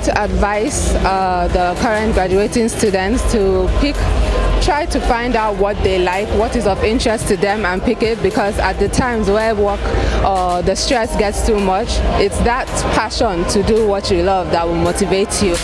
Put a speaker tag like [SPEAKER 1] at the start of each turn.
[SPEAKER 1] to advise uh, the current graduating students to pick try to find out what they like, what is of interest to them and pick it because at the times where work or the stress gets too much, it's that passion to do what you love that will motivate you.